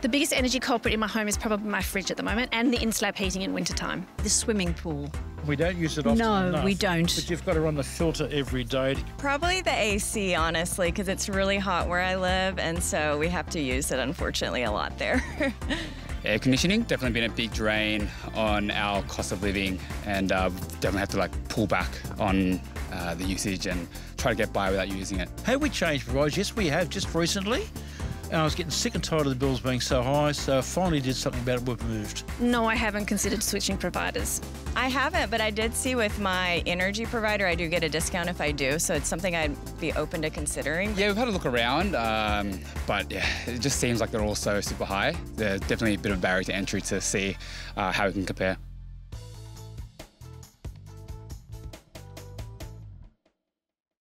The biggest energy culprit in my home is probably my fridge at the moment and the in-slab heating in wintertime. The swimming pool. We don't use it often No, enough, we don't. But you've got to run the filter every day. Probably the AC, honestly, because it's really hot where I live, and so we have to use it, unfortunately, a lot there. Air conditioning definitely been a big drain on our cost of living, and uh, definitely have to like pull back on uh, the usage and try to get by without using it. Have we changed providers? Yes, we have, just recently. And I was getting sick and tired of the bills being so high, so I finally did something about it. We've moved. No, I haven't considered switching providers. I haven't, but I did see with my energy provider, I do get a discount if I do, so it's something I'd be open to considering. Yeah, we've had a look around, um, but yeah, it just seems like they're all so super high. There's definitely a bit of a barrier to entry to see uh, how we can compare.